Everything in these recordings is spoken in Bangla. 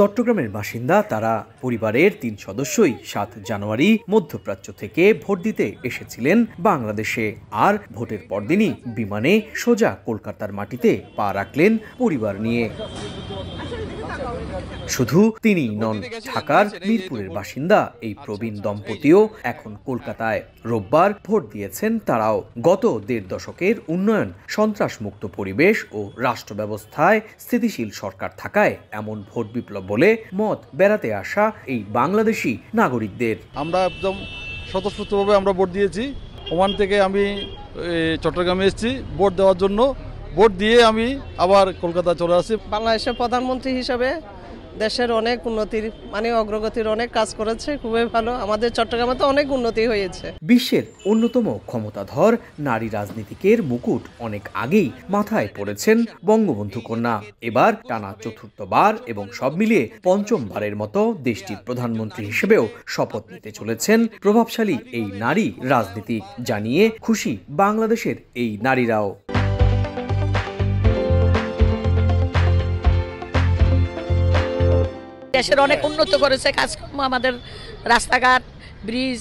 চট্টগ্রামের বাসিন্দা, তারা পরিবারের তিন সদস্যই সাত জানুয়ারি মধ্যপ্রাচ্য থেকে ভোট দিতে এসেছিলেন বাংলাদেশে। আর ভোটের পরদিনই বিমানে সোজা কলকাতার মাটিতে পা রাখলেন পরিবার নিয়ে। শুধু তিনি নন ঢাকার মিরপুরের বাসিন্দা এই প্রবীণ দম্পতিও এখন কলকাতায়। রোববার ভোট দিয়েছেন তারাও। গত দেড় দশকের উন্নয়ন সন্ত্রাসমুক্ত পরিবেশ ও রাষ্ট্র ব্যবস্থায় স্থিতিশীল সরকার থাকায় এমন ভোট বিপ্লব বলে মত বেড়াতে আসা এই বাংলাদেশি নাগরিকদের। আমরা একদম স্বতঃস্ফূর্তভাবে আমরা ভোট দিয়েছি। ওমান থেকে আমি চট্টগ্রামে এসেছি ভোট দেওয়ার জন্য। ভোট দিয়ে আমি আবার কলকাতা চলে আসি। বাংলাদেশের প্রধানমন্ত্রী হিসাবে দেশের অনেক উন্নতির মানে অগ্রগতির অনেক কাজ করেছে, খুবই ভালো। আমাদের চট্টগ্রামে তো অনেক উন্নতি হয়েছে। বিশ্বের অন্যতম ক্ষমতাধর নারী রাজনীতিকের মুকুট অনেক আগেই মাথায় পড়েছেন বঙ্গবন্ধু কন্যা। এবার টানা চতুর্থবার এবং সব মিলিয়ে পঞ্চমবারের মতো দেশটির প্রধানমন্ত্রী হিসেবেও শপথ নিতে চলেছেন প্রভাবশালী এই নারী রাজনীতিক, জানিয়ে খুশি বাংলাদেশের এই নারীরাও। দেশের অনেক উন্নত করেছে কাজকর্ম আমাদের রাস্তাঘাট ব্রিজ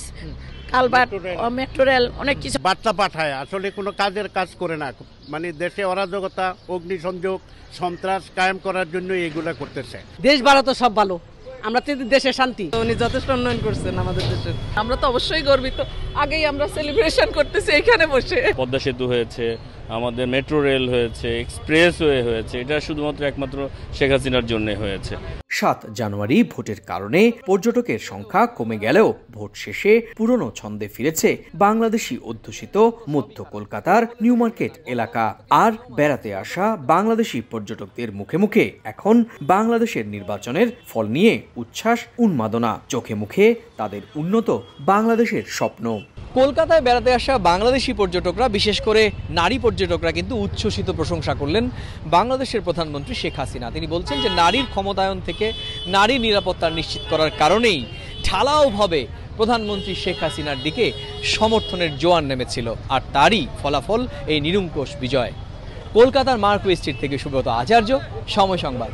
কালভার্ট মেট্রো রেল অনেক কিছু। বার্তা পাঠায় আসলে কোনো কাজের কাজ করে না। মানে দেশে অরাজকতা অগ্নিসংযোগ সন্ত্রাস কায়েম করার জন্য এগুলা করতেছে। দেশ ভালো তো সব ভালো। আমরা তো দেশের শান্তি। উনি যথেষ্ট উন্নয়ন করছেন আমাদের দেশের। আমরা তো অবশ্যই গর্বিত। আগেই আমরা সেলিব্রেশন করতেছি এখানে বসে। পদ্মা সেতু হয়েছে আমাদের মেট্রো রেল হয়েছে এক্সপ্রেসওয়ে হয়েছে এটা শুধুমাত্র একমাত্র শেখ হাসিনার জন্য হয়েছে। সাত জানুয়ারি ভোটের কারণে পর্যটকের সংখ্যা কমে গেলেও ভোট শেষে পুরনো ছন্দে ফিরেছে বাংলাদেশি অধ্যুষিত মধ্য কলকাতার নিউ মার্কেট এলাকা। আর বেড়াতে আসা বাংলাদেশি পর্যটকদের মুখে মুখে এখন বাংলাদেশের নির্বাচনের ফল নিয়ে উচ্ছ্বাস, উন্মাদনা। চোখে মুখে তাদের উন্নত বাংলাদেশের স্বপ্ন। কলকাতায় বেড়াতে আসা বাংলাদেশি পর্যটকরা, বিশেষ করে নারী পর্যটকরা কিন্তু উচ্ছ্বসিত প্রশংসা করলেন বাংলাদেশের প্রধানমন্ত্রী শেখ হাসিনা। তিনি বলছেন যে, নারীর ক্ষমতায়ন থেকে নারীর নিরাপত্তা নিশ্চিত করার কারণেই ঢালাওভাবে প্রধানমন্ত্রী শেখ হাসিনার দিকে সমর্থনের জোয়ান নেমেছিল, আর তারই ফলাফল এই নিরঙ্কুশ বিজয়। কলকাতার মার্কো স্ট্রিট থেকে সুব্রত আচার্য, সময় সংবাদ।